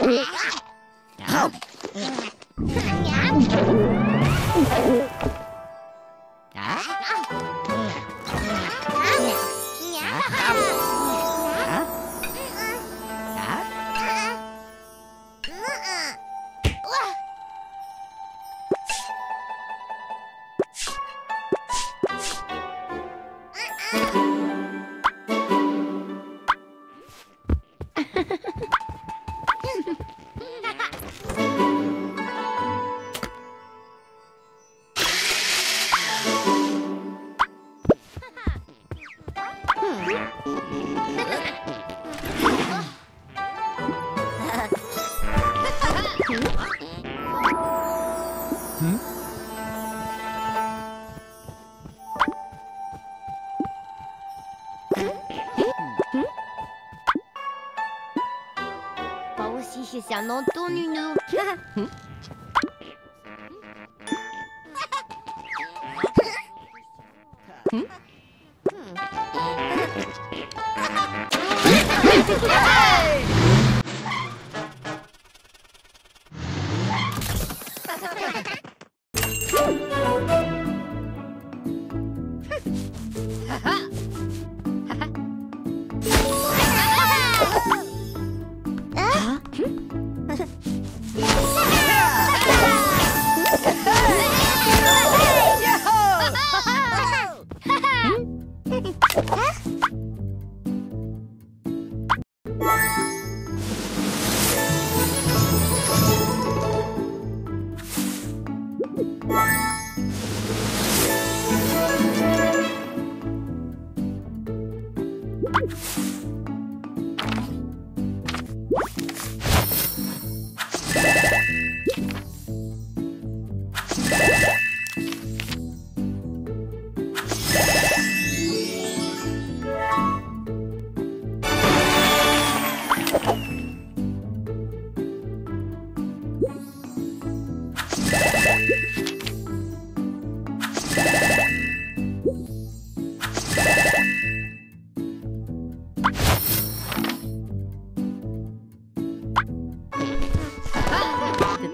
Ah! Aussi chez un Anton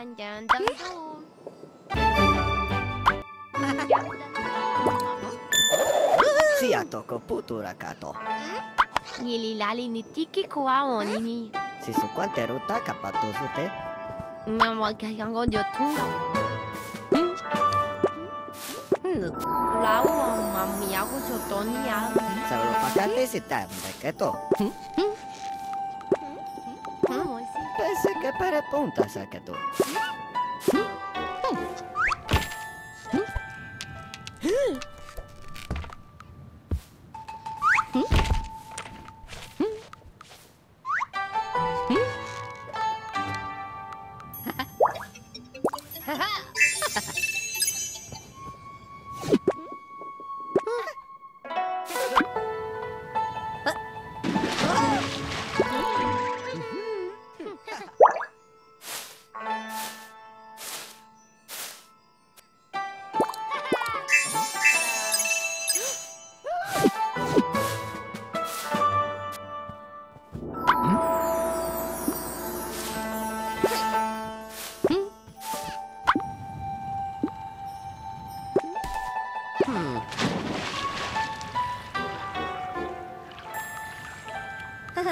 짠짠 짠 Sia toko putura kato. Hmm? Gili lali ni tiki kua onini. Si su quante ruta kapato su te? Mama kaya jo tu. Lau hmm. hmm. mami aku sotoni ya. Sauro pakate si tam deketo. para ponta, saca. うん。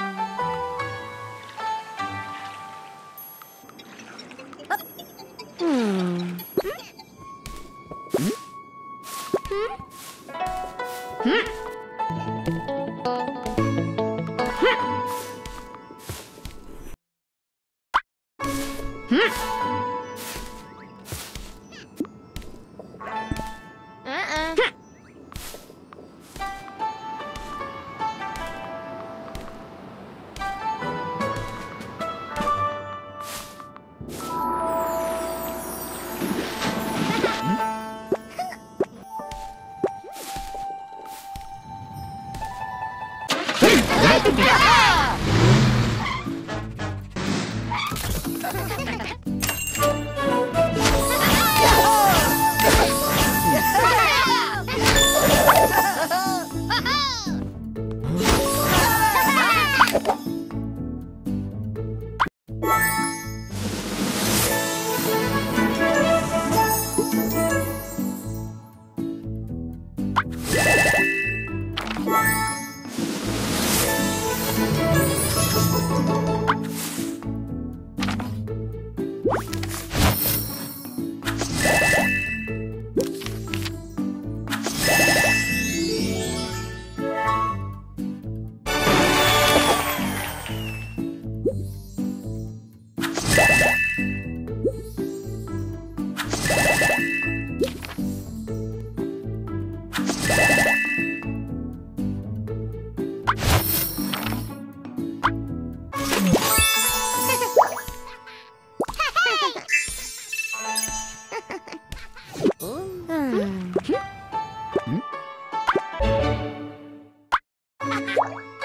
あうん。Hmm? Ha ha ha!